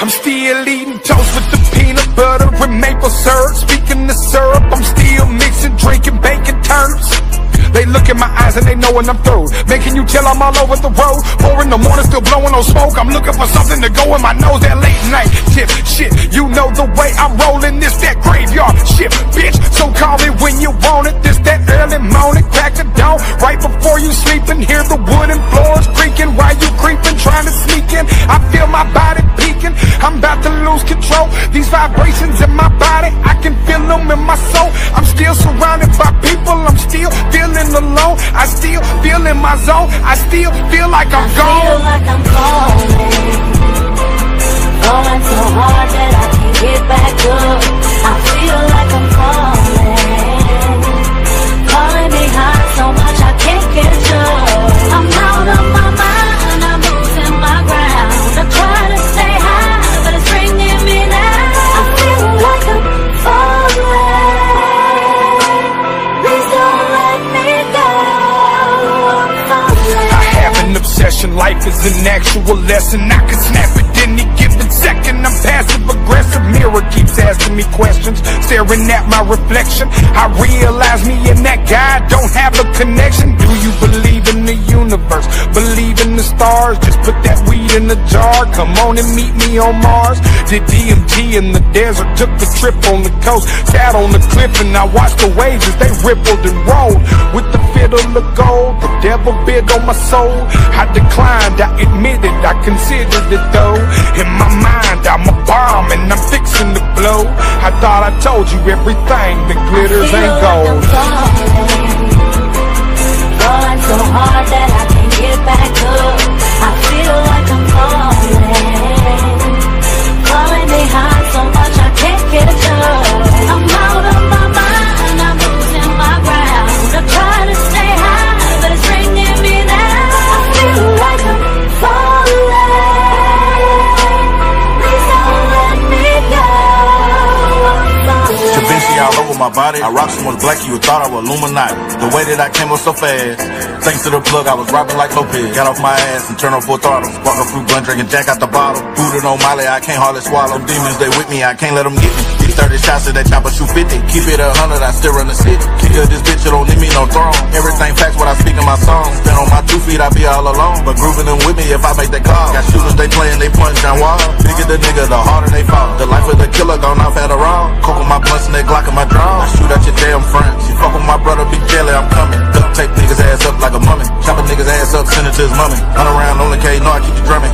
I'm still eating toast with the peanut butter and maple syrup. Speaking of syrup, I'm still mixing, drinking bacon turnips. They look in my eyes and they know when I'm through. Making you tell I'm all over the road. Four in the morning, still blowing on smoke. I'm looking for something to go in my nose. That late night tip shit. You know the way I'm rolling. This that graveyard shit, bitch. So call me when you want it. This that early morning, crack the dawn. Right before you sleep and hear the wooden floors creaking while you creeping, trying to my soul. I'm still surrounded by people. I'm still feeling alone. I still feel in my zone. I still feel like I'm I gone. feel like I'm falling. Falling so hard that I can't get back up. Life is an actual lesson. I can snap it any given second. I'm passive aggressive. Mirror keeps asking me questions, staring at my reflection. I realize me and that guy don't have a connection. Do you believe in the universe? Believe the stars? Just put that weed in the jar. Come on and meet me on Mars. Did DMT in the desert? Took the trip on the coast. Sat on the cliff and I watched the waves as they rippled and rolled. With the fiddle of gold, the devil bit on my soul. I declined, I admitted, I considered it though. In my mind, I'm a bomb and I'm fixing to blow. I thought I told you everything that glitters ain't like gold. Falling so hard that I can't get back up. My body. I rock so much black you thought I was Illuminati. The way that I came up so fast. Thanks to the plug, I was rapping like Lopez. Got off my ass and turned on full throttle. Walking through blunt, drinking jack out the bottle. Booted on Molly, I can't hardly swallow. Them demons, they with me, I can't let them get me. Get 30 shots of that chopper, shoot 50. Keep it a 100, I still run the city. Kick of this bitch, it don't need me no feet, I be all alone. But grooving them with me if I make that call. Got shooters, they playing, they punch down wall. Bigger the nigga, the harder they fall. The life of the killer gone off at a wrong. Coke my blunts and they Glock in my draw. I shoot at your damn friend. You fuck with my brother, be jelly, I'm coming. Duct tape niggas ass up like a mummy. Chop a nigga's ass up, send it to his mummy. Run around on the K, know I keep you drumming.